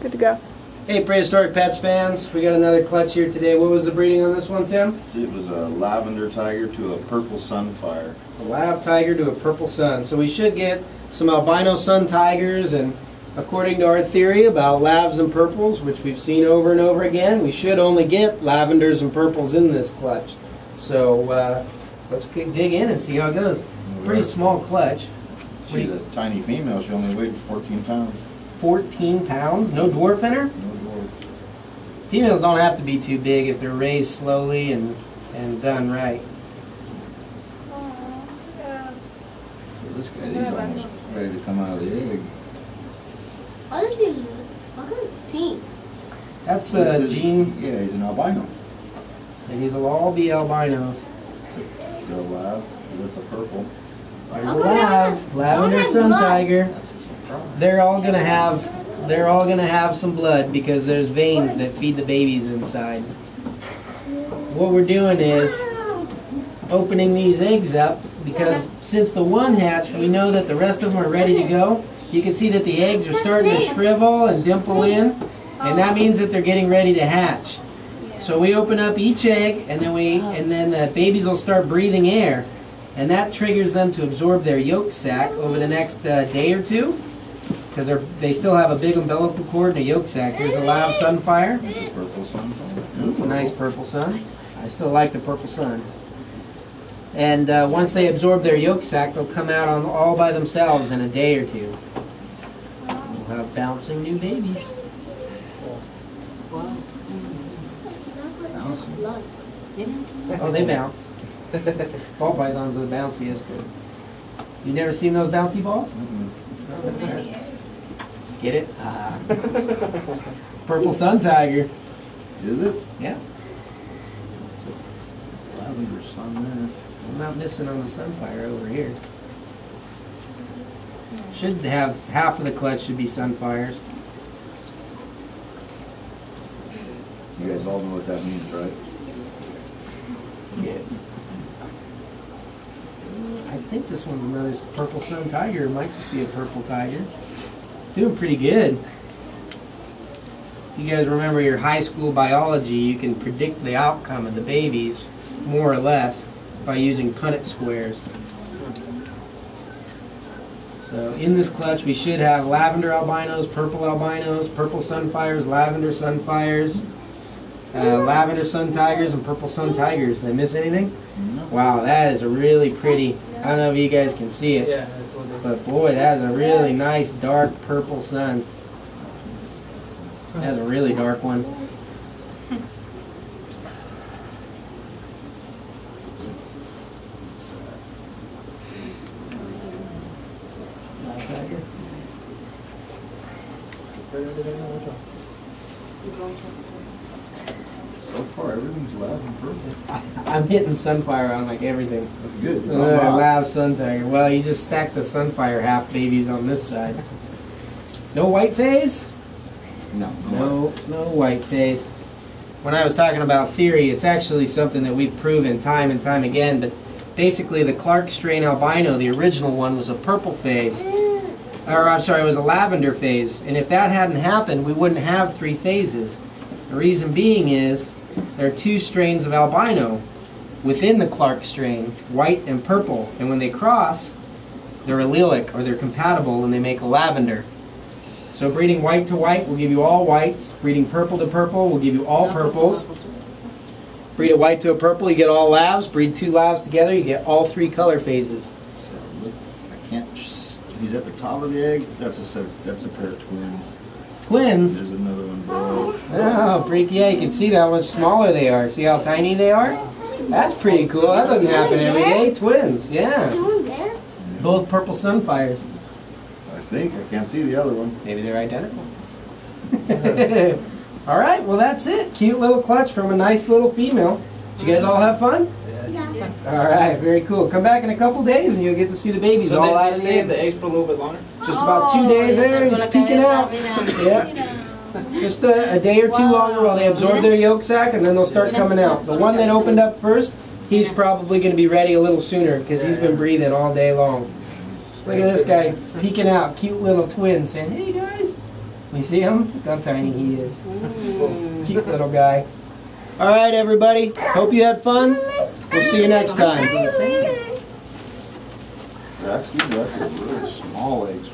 Good to go. Hey, Prehistoric Pets fans, we got another clutch here today. What was the breeding on this one, Tim? It was a lavender tiger to a purple sunfire. A lav tiger to a purple sun. So we should get some albino sun tigers, and according to our theory about lavs and purples, which we've seen over and over again, we should only get lavenders and purples in this clutch. So uh, let's dig in and see how it goes. Pretty small clutch. She's a tiny female. She only weighed 14 pounds. 14 pounds, no dwarf in her. No dwarf. Females don't have to be too big if they're raised slowly and, and done right. So this guy, he's almost ready to come out of the egg. What is he? How come it's pink? That's uh, This- Gene, Yeah, he's an albino. and these will all be albinos. The lav with the purple. There's a lav, lavender sun tiger. They're all gonna have, they're all gonna have some blood because there's veins that feed the babies inside. What we're doing is opening these eggs up because since the one hatched, we know that the rest of them are ready to go. You can see that the eggs are starting to shrivel and dimple in, and that means that they're getting ready to hatch. So we open up each egg, and then we, and then the babies will start breathing air, and that triggers them to absorb their yolk sac over the next uh, day or two, because they they still have a big umbilical cord and a yolk sac. Here's a live sunfire. Purple sunfire. Ooh, nice purple sun. I still like the purple suns. And uh, once they absorb their yolk sac, they'll come out on all by themselves in a day or two. We'll have bouncing new babies. Oh, they bounce. Ball pythons are the bounciest. You never seen those bouncy balls? Mm-mm. Get it? Ah. Purple sun tiger. Is it? Yeah, Lavender sun there. I'm not missing on the sunfire over here. Should have half of the clutch should be sunfires. You guys all know what that means, right? Yeah. I think this one's another purple sun tiger. It might just be a purple tiger. Doing pretty good. If you guys remember your high school biology, you can predict the outcome of the babies, more or less, by using Punnett squares. So in this clutch, we should have lavender albinos, purple albinos, purple sunfires, lavender sunfires, uh, lavender sun tigers, and purple sun tigers. Did I miss anything? Wow, that is a really pretty. I don't know if you guys can see it, Yeah, that's what they- but boy, that is a really nice dark purple sun. That's a really dark one. Black tiger. So far, everything's loud and purple. I'm hitting sunfire on like everything. That's good. Uh, lav sun tiger. Well, you just stack the sunfire half babies on this side. No white phase? No. No, no white phase. When I was talking about theory, it's actually something that we've proven time and time again. But basically, the Clark strain albino, the original one, was a purple phase. Or I'm sorry, it was a lavender phase. And if that hadn't happened, we wouldn't have three phases. The reason being is there are two strains of albino within the Clark strain, white and purple. And when they cross, they're allelic or they're compatible and they make a lavender. So breeding white to white will give you all whites. Breeding purple to purple will give you all purples. Breed a white to a purple, you get all lavs. Breed two lavs together, you get all three color phases. So, look, I can't. He's at the top of the egg. That's a that's a pair of twins. Twins. There's another one. Oh, freaky! Yeah, you can see how much smaller they are. See how tiny they are? That's pretty cool. That doesn't happen every day. Twins, yeah. Both purple sunfires. I think I can't see the other one. Maybe they're identical. all right, well that's it. Cute little clutch from a nice little female. Did you guys all have fun? Yeah. All right, very cool. Come back in a couple days and you'll get to see the babies So all they, out they of the stay in the eggs. eggs for a little bit longer? Just about two days there, just peeking out. Yeah. Just a, a day or two longer while they absorb their yolk sac and then they'll start coming out. The one that opened up first, he's probably going to be ready a little sooner because he's been breathing all day long. Look at this guy peeking out, cute little twin saying, hey guys. You see him? Look how tiny he is. Mm. Cute little guy. All right, everybody. Hope you had fun. We'll see you next time. Actually, that's a really small eggs.